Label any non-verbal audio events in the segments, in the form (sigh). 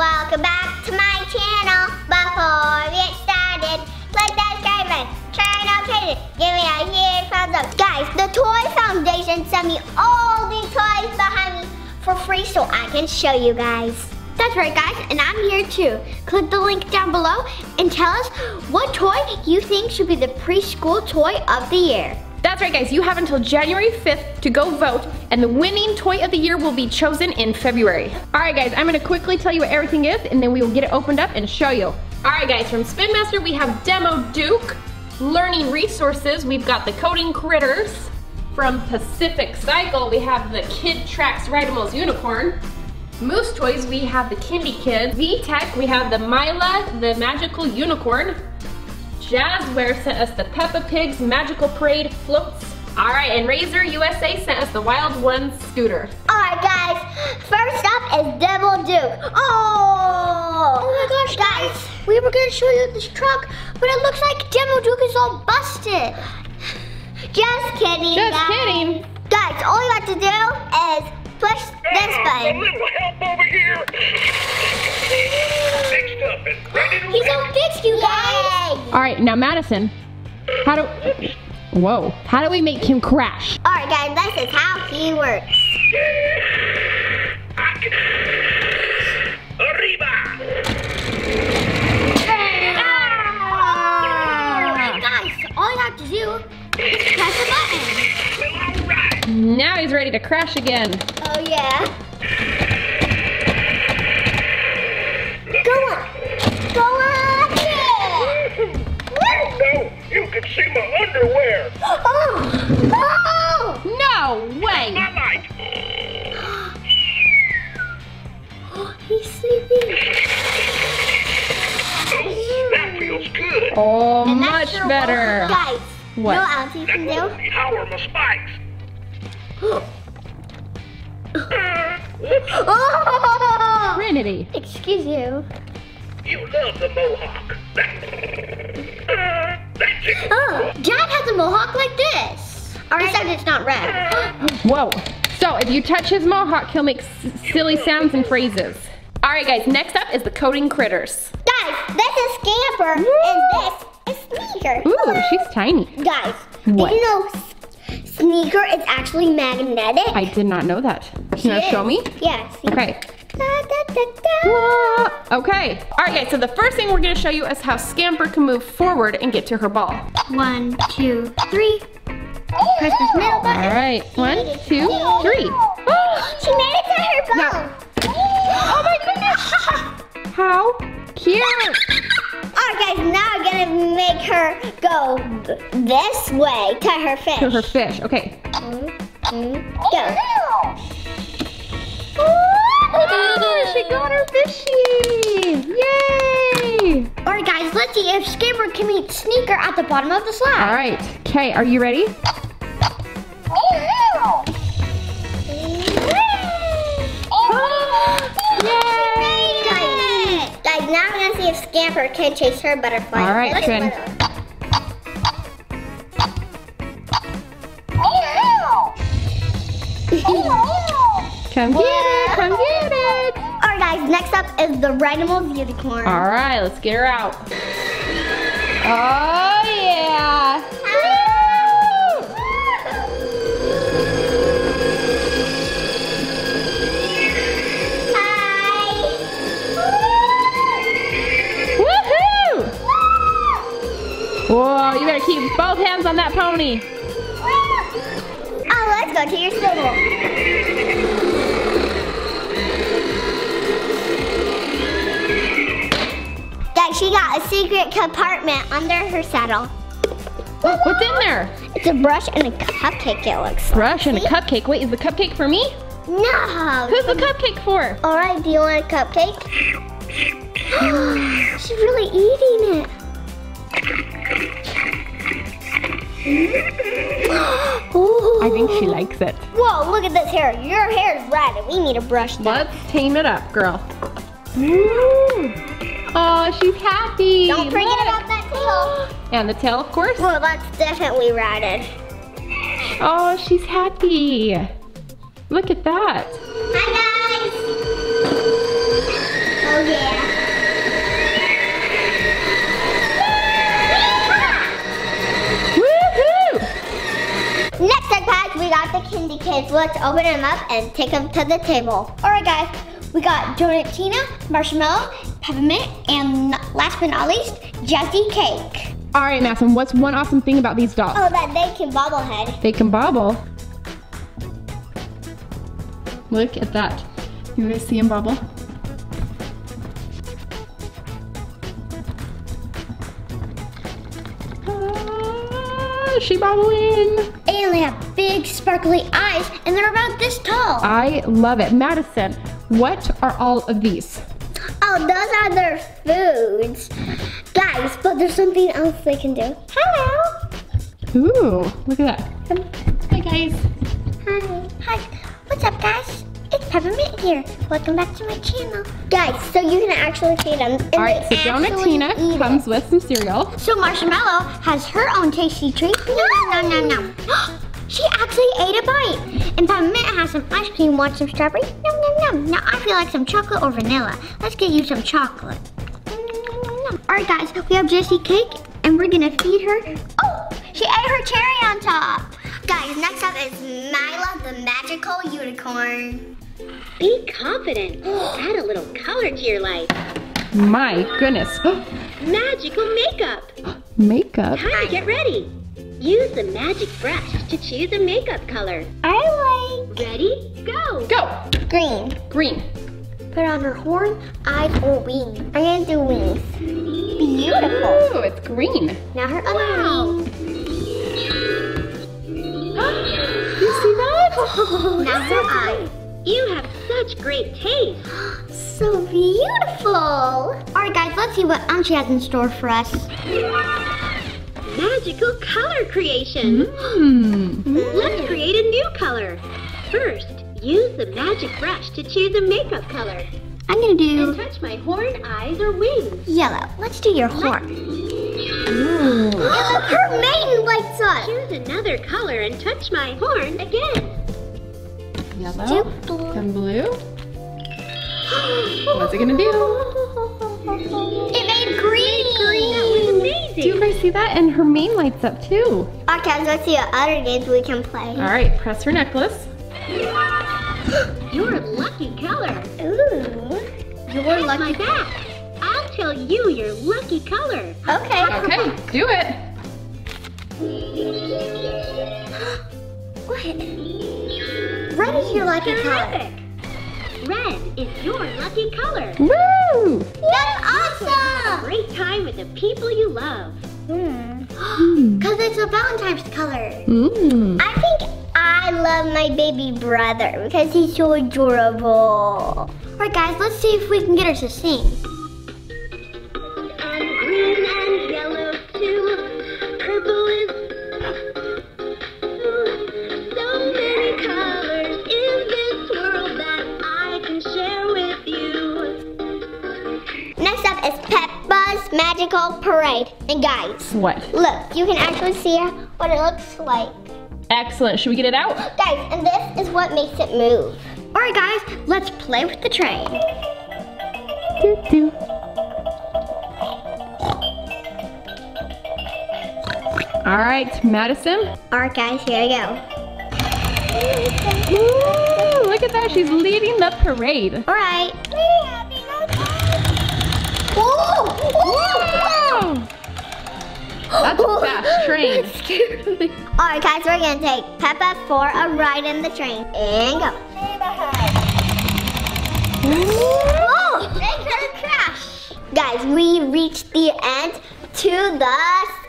welcome back to my channel. Before we get started, click that subscribe button, turn on notifications, give me a huge thumbs up. Guys, the Toy Foundation sent me all these toys behind me for free so I can show you guys. That's right guys, and I'm here too. Click the link down below and tell us what toy you think should be the preschool toy of the year. That's right guys, you have until January 5th to go vote and the winning toy of the year will be chosen in February. All right guys, I'm gonna quickly tell you what everything is and then we will get it opened up and show you. All right guys, from Spin Master we have Demo Duke, Learning Resources, we've got the Coding Critters. From Pacific Cycle we have the Kid Trax Rideamals Unicorn. Moose Toys we have the Kindi Kids. VTech we have the Myla, the Magical Unicorn. Jazzware sent us the Peppa Pig's Magical Parade floats. All right, and Razor USA sent us the Wild One scooter. All right, guys. First up is Demo Duke. Oh! Oh my gosh, guys! We were gonna show you this truck, but it looks like Demo Duke is all busted. Just kidding, Just guys. kidding. Guys, all you have to do is push this A button. All right, now Madison, how do, whoa, how do we make him crash? All right, guys, this is how he works. Arriba! Ah! Oh, guys, all you have to do is press a button. Well, all right. Now he's ready to crash again. Oh yeah. See my underwear. Oh. Oh. (gasps) No way. My light. (gasps) He's sleeping. Oh, that feels good. Oh, And much your better. Guys, What? you know what else you That can will do? power my spikes. (gasps) Oh. Trinity. Excuse you. You love the mohawk. (laughs) Oh, Dad has a mohawk like this. Except it's not red. (gasps) Whoa. So if you touch his mohawk, he'll make s- silly sounds and phrases. All right, guys, next up is the coding critters. Guys, this is Scamper and this is Sneaker. Ooh, she's tiny. Guys, What? did you know Sneaker is actually magnetic? I did not know that. Can you show me? Yeah. Okay. Da, da, da, da. Okay. All right, guys, so the first thing we're gonna show you is how Scamper can move forward and get to her ball. One, two, three. Press this middle All button. right, one, two, three. (gasps) She made it to her ball. bone. (gasps) Oh my goodness! (laughs) How cute! Alright guys, now I'm gonna make her go this way to her fish. To her fish. Okay. Mm, Go. Oh, she got her fishy! Yay! Alright guys, let's see if Scamper can meet Sneaker at the bottom of the All slide. right. Okay, are you ready? Oh, guys, now I'm gonna see if Scamper can chase her butterfly. All right, Trin. Come oh, get it! Next up is the Rideamals unicorn. All right, let's get her out. Oh yeah! Hi. Woohoo! Whoa, you better keep both hands on that pony. Oh, let's go to your stable. She got a secret compartment under her saddle. What's in there? It's a brush and a cupcake, it looks like. Brush and a cupcake. Wait, is the cupcake for me? No. Who's the cupcake for? All right, do you want a cupcake? (gasps) She's really eating it. Ooh. (gasps) I think she likes it. Whoa, look at this hair. Your hair is red and we need a brush that. Let's tame it up, girl. Ooh. Oh, she's happy. Don't forget Look. about that tail. (gasps) and the tail, of course. Well, that's definitely ratted. Oh, she's happy. Look at that. Hi, guys. Oh, yeah. Next up guys, we got the Kids. Let's open them up and take them to the table. All right guys, we got Donut Tina, Marshmallow, Peppermint, and last but not least, Jazzy Cake. All right, Madison, what's one awesome thing about these dolls? Oh, that they can bobblehead. They can bobble. Look at that. You guys see them bobble? Ah, she bobbling. And they have big sparkly eyes, and they're about this tall. I love it. Madison, what are all of these? Oh, those are their foods. Guys, but there's something else they can do. Hello. Ooh, look at that. Come. Hi, guys. Hi. Hi. What's up, guys? It's Peppermint here. Welcome back to my channel. Guys, so you can actually feed them. All right, so they Donut Tina eat it. comes with some cereal. So Marshmallow has her own tasty treat. No, no, no, no. (gasps) (gasps) She actually ate a bite. And Peppermint has some ice cream. Want some strawberry? No, no, no. Now I feel like some chocolate or vanilla. Let's get you some chocolate. All right, guys, we have Jazzy Cake, and we're gonna feed her. Oh, she ate her cherry on top. Guys, next up is Myla, the magical unicorn. Be confident. (gasps) Add a little color to your life. My goodness. (gasps) Magical makeup. Makeup. Time to get ready. Use the magic brush to choose a makeup color. I like... Ready? Go. Go. green. Green. Put on her horn, eyes, or wings. I'm gonna do wings. Beautiful. Ooh, it's green. Now her other Wow. wing. (gasps) You see that? (laughs) Now her eye. You have such great taste. (gasps) So beautiful. All right, guys, let's see what Auntie has in store for us. Magical color creation. Hmm. Let's create a new color. First, use the magic brush to choose a makeup color. I'm gonna do... And touch my horn, eyes, or wings. yellow. Let's do your horn. Ooh. (gasps) Look, her maiden lights up. Choose another color and touch my horn again. Yellow. Do blue. And (gasps) blue. What's it gonna do? It made green. That amazing. Do you guys see that? And her mane lights up too. Okay, let's see what other games we can play. All right, press her necklace. (gasps) Your lucky color. Ooh. You're Here's my lucky. back. I'll tell you your lucky color. Okay. Okay, do it. (gasps) What? Red is your lucky color. Terrific. Red is your lucky color. Woo! That's awesome. Great time with the people you love. Hmm. (gasps) Because it's a Valentine's color. Mmm. I think I love my baby brother because he's so adorable. Alright guys, let's see if we can get her to sing. Magical Parade. And guys, What? look, you can actually see what it looks like. Excellent. Should we get it out? Guys, and this is what makes it move. Alright guys, let's play with the train. Doo doo. All right, Madison. Alright guys, here I go. Ooh, look at that. She's leading the parade. Alright. Whoa! That's a fast (gasps) train. Alright guys, we're gonna take Peppa for a ride in the train. And go. Whoa! Make her crash. Guys, we reached the end to the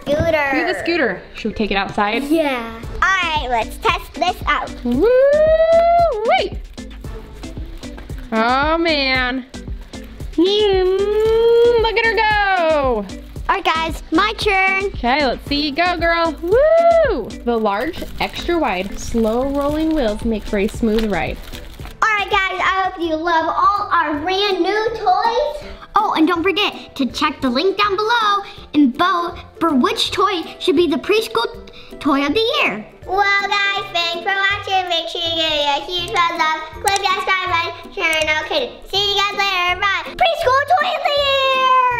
scooter. Do the scooter. Should we take it outside? Yeah. Alright, let's test this out. Woo! Wait. Oh man. Mm, Look at her go right, guys, my turn. Okay, let's see you go, girl. Woo! The large, extra wide, slow rolling wheels make for a smooth ride. All right, guys, I hope you love all our brand new toys. Oh, and don't forget to check the link down below and vote for which toy should be the preschool toy of the year. Well, guys, thanks for watching. Make sure you give it a huge thumbs up. Click that subscribe button. share, no kidding. See you guys later. Bye. Preschool toy of the year.